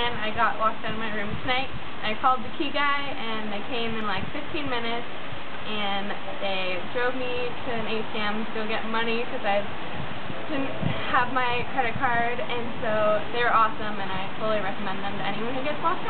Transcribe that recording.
Cameron. I got locked out of my room tonight. I called the key guy, and they came in like 15 minutes, and they drove me to an ATM to go get money because I didn't have my credit card, and so they were awesome, and I fully recommend them to anyone who gets locked out.